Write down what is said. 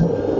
you.